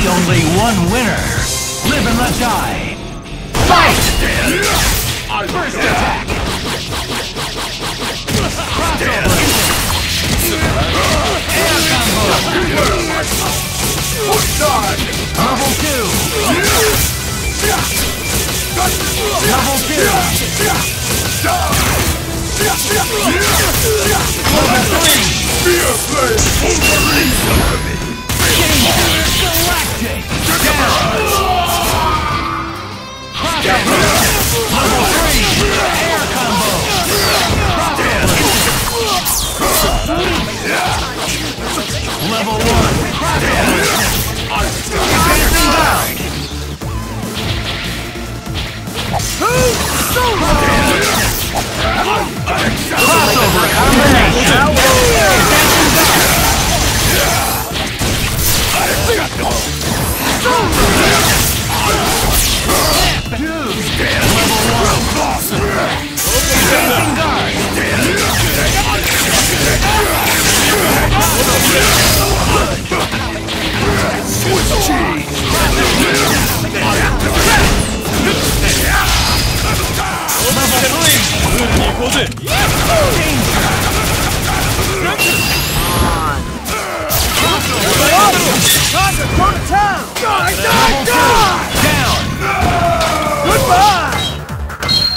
be only one winner. Live and let die. Fight! First attack! Crossover! Air combo! Level two! Level two! Level three! Galactic! Down! Crossover! Level three! Air combo! Crossover! Level one! Crossover! Advancing guard! Crossover combination!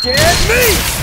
Advancing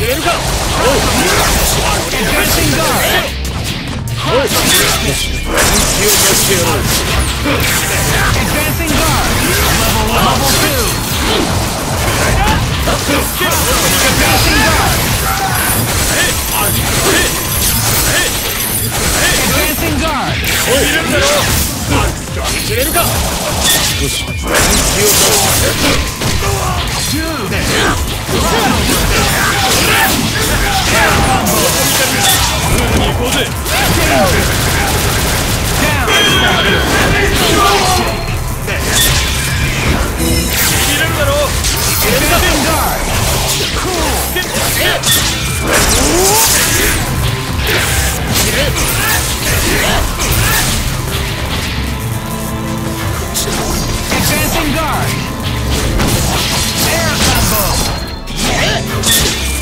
知れるかおうおう気を貸してやろう Advancing guard! Level 2! Advancing guard! Advancing guard! おいるんだよ知れるかよし気を貸して Two! Advancing guard! Air combo!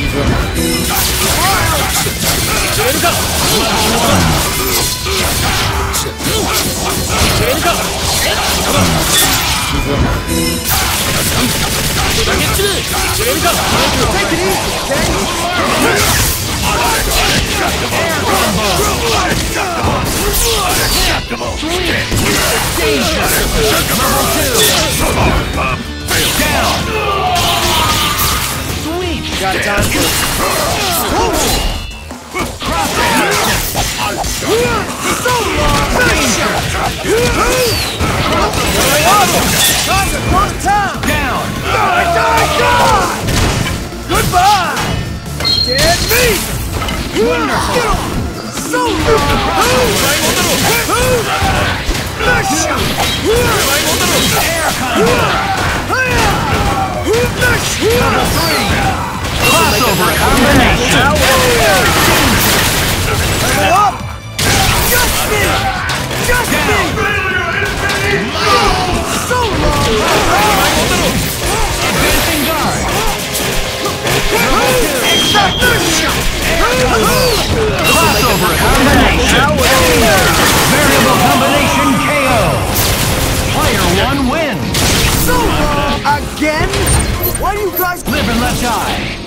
刻む釣れるか釣れるか刻むだけ釣れ釣れるか Danger! Got time for! Goodbye! Air combo! Level three! Crossover combination! up! Just me! Just me! So long! Advancing guard! Crossover combination! Variable combination KO! Player one wins! So long! Again? Why do you guys... Live and let die!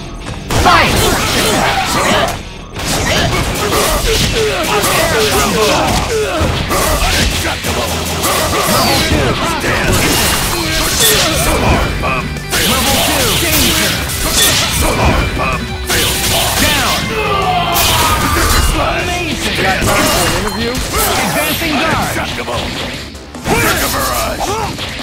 Advancing guard! Combination! Air combo!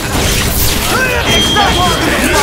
3!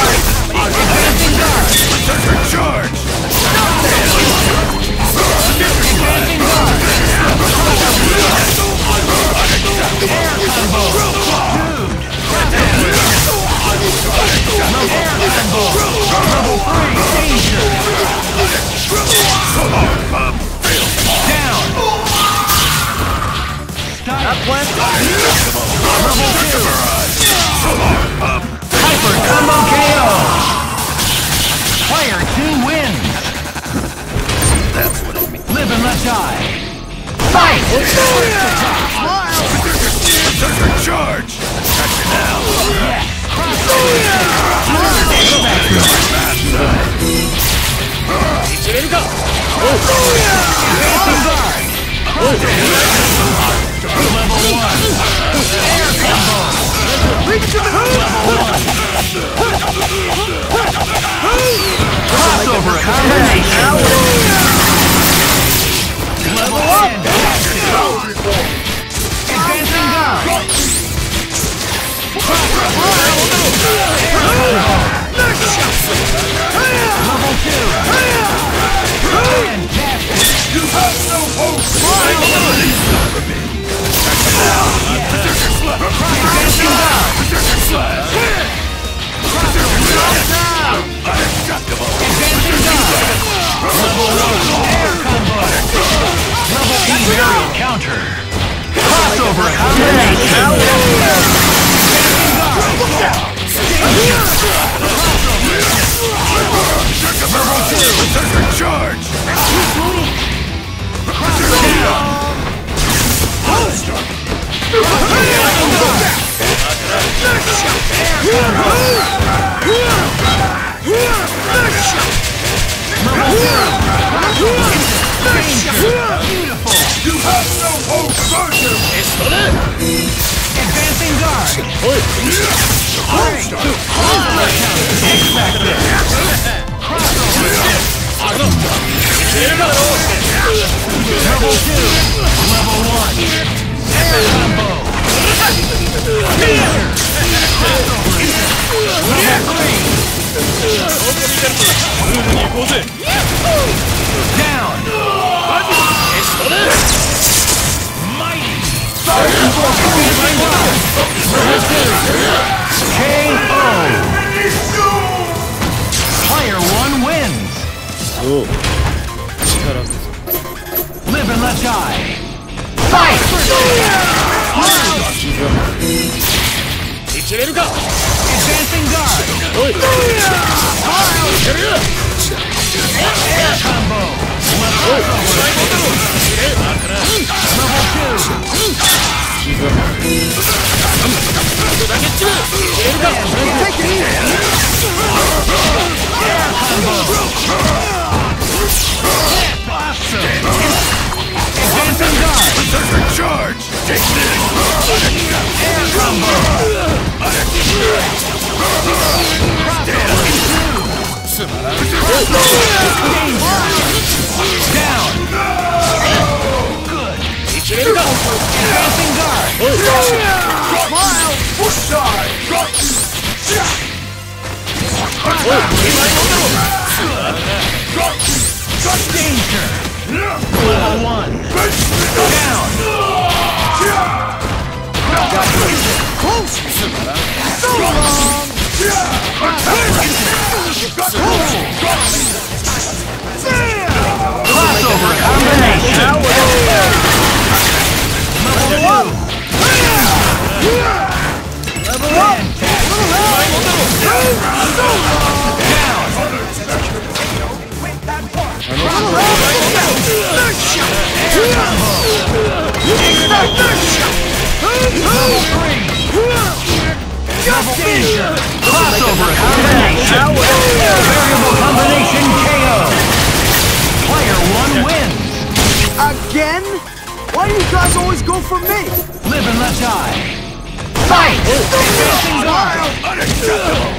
You have no hope! Roger! Advancing guard! Level 2! Level 1! Air combo! Danger! Level 3! Down! Mighty! KO! Player 1 wins! Live and let die! Fight! Advancing guard! Air combo! Level 2! Take it easy. Awesome! Advancing guard! Charge! Take this! Air combo! Down! Good! Advancing guard! Smile! Push side! Danger! Level one. Down. Got Close. So long. Crossover combination. Level one. Level up. Level up. Down. Down. Crossover combination. Variable combination KO. Player one wins. Again? Why do you guys always go for me? Live and let die. Fight! Advancing guard. Unacceptable!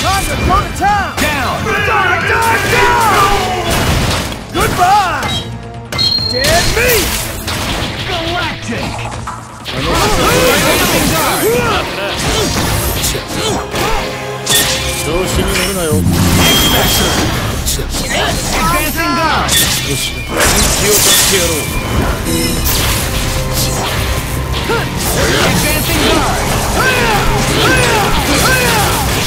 Time to go to town! Die, die, die! Goodbye! Dead Virgil! Take it easy! Time to go to town! Down. Die, die, die! Goodbye! Dead meat! Galactic. Advancing guard.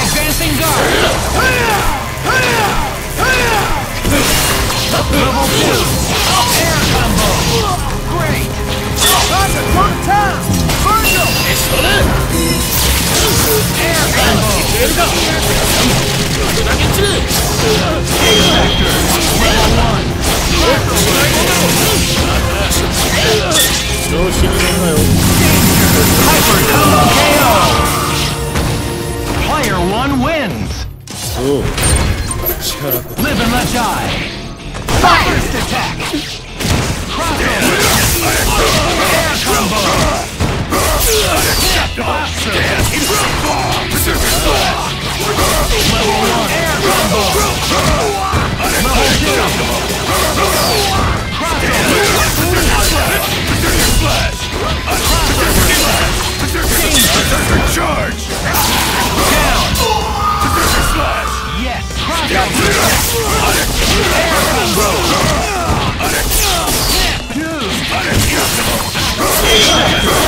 Advancing guard. Level two. Air combo. Great. Time to to town! Vergil! Air combo. Hyper combo KO. Player Unacceptable! Stand in Rumble! Berserker's Law! Level 1! Rumble! Unacceptable! Stand in Berserker's Flash! Berserker's Flash! Berserker Charge! Down! Berserker Slash! Yes! Down! Unacceptable! Unacceptable! Unacceptable!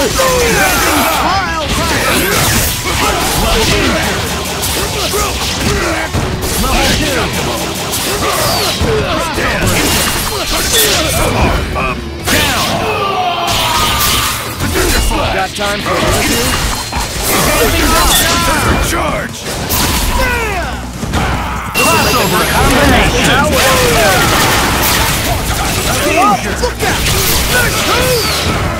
Got time for a review? Charge! Look out! There's two!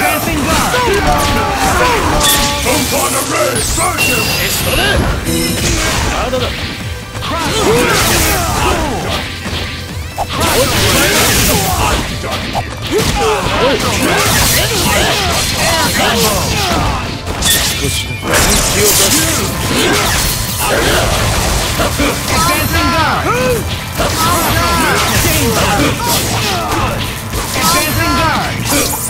Advancing guard. Photon array. Search him. Out of the. Crash. Advancing guard! Advancing guard!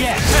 Yes!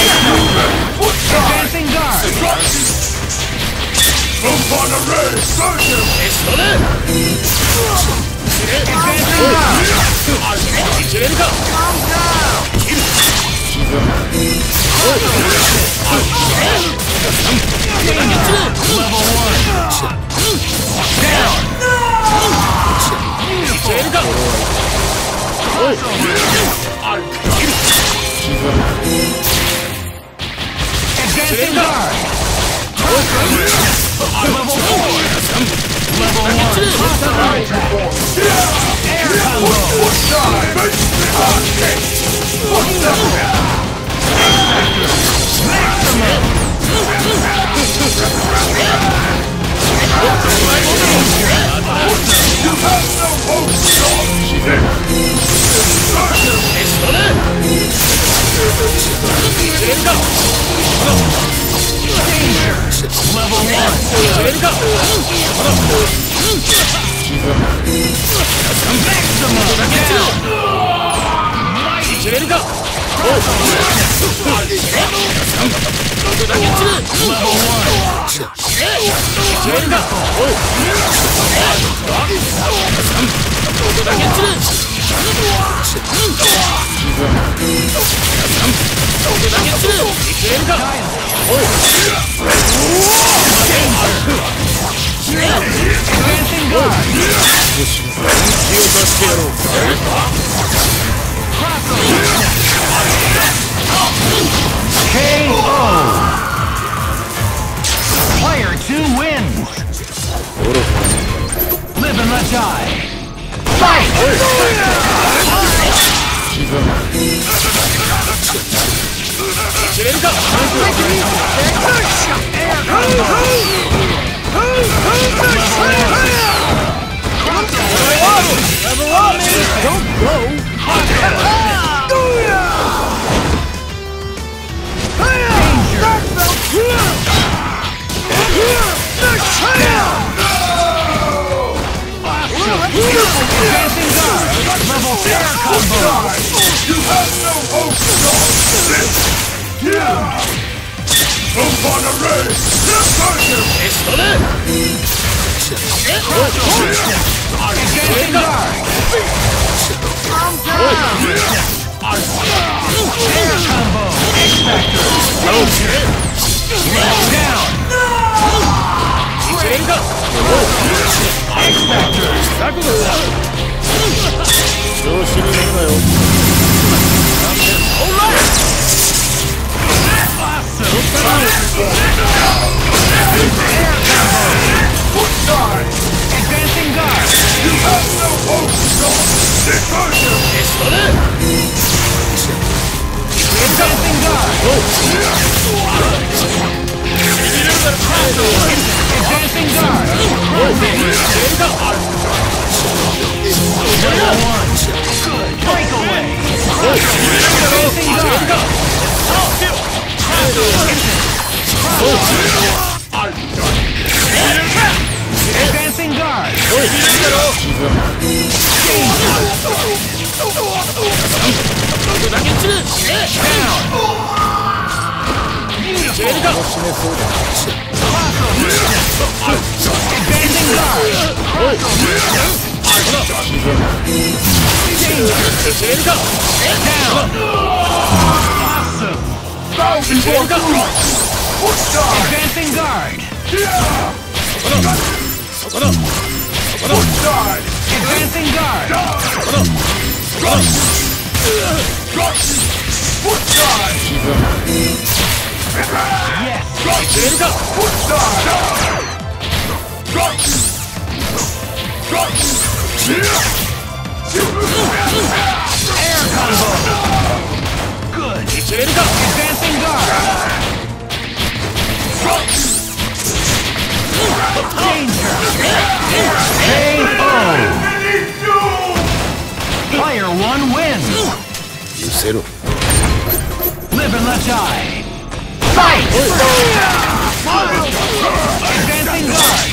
Advancing guard! Upon a ray, search him! Advancing guard! Level one! Down! Advancing guard! Level four! Level one! Air combo! Level one! Maximum! Down! Level one! Advancing guard! KO! Player two wins! Live and let die! Fight! Air You have no hope, This! Yeah! Ray, search him! Advancing guard! Air combo! X-Factor! Level down! X-Factor! 調子に乗るなよ Advancing guard! You have no hope, Search him! Advancing guard! Advancing guard! Level one! Advancing guard! Advancing guard! Advancing guard! Down! Awesome! Bow before you! Push down! Advancing guard! Yeah! Push down! Advancing guard! Drop! Drop! Push down! Yes! Push down! Drop! Drop! Air combo! Good! Shirika! Advancing guard! Danger! K.O. Player 1 wins! Zero. Live and let die! Fight! Advancing guard!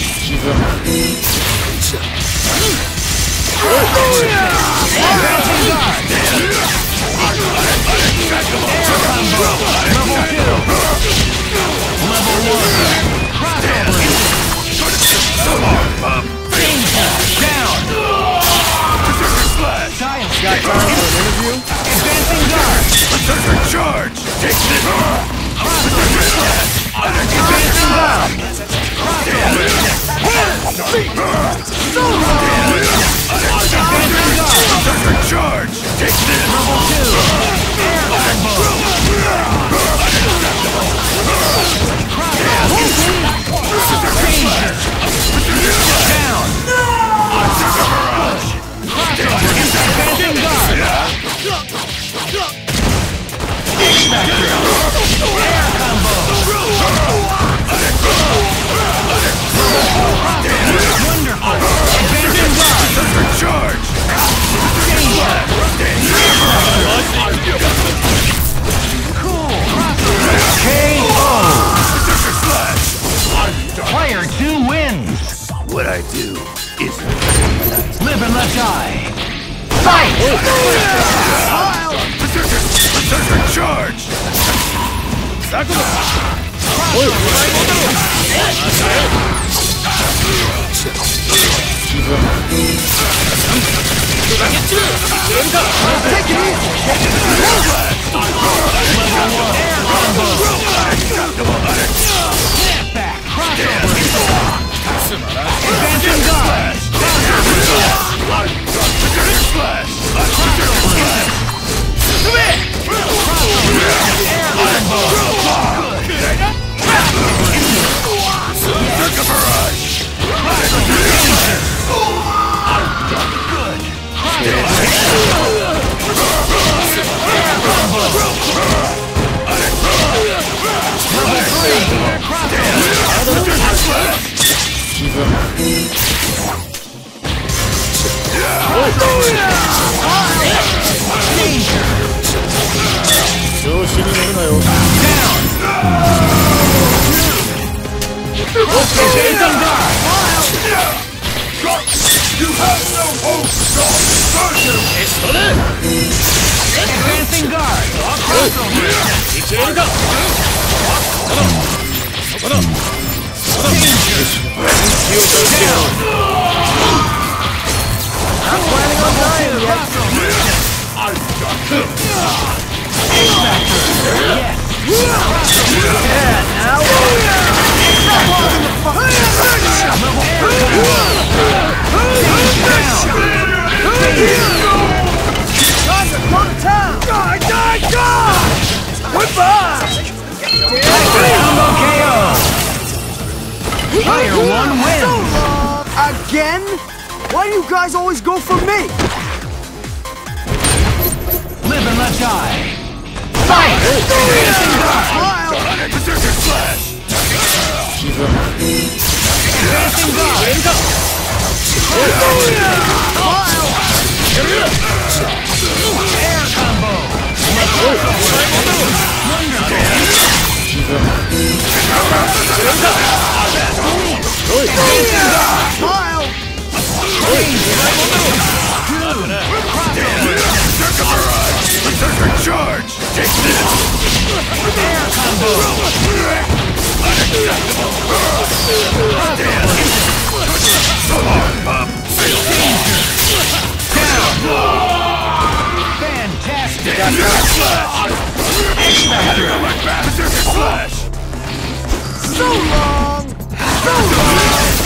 Charge! Take this! Advancing guard. Charge! Take this! Level two. Down. Advancing guard. Air. Wonderful. Advancing guard. Berserker charge! Cool. KO. Berserker slash! Player two wins. What I do is Live and let die. Fight! Berserker! Berserker charge! Crossover. Berserker Barrage! Good! Level 3! Level 3! 下で Advancing guard! Lock crossover! いきれるかそこだそこだそこだ天気を助けろ Not planning on dying yet! I've got him! Impactor! Yes! Yeah, now we're... Stop holding the fuck! Time to go to town! Die, die, die! Goodbye! Combo KO. Player one wins. Again? Why do you guys always go for me? Live and let die. Fight! Smile! Berserker slash! Advancing guard. Air! Charge! Take this! Fantastic. Berserker slash! So long! So long!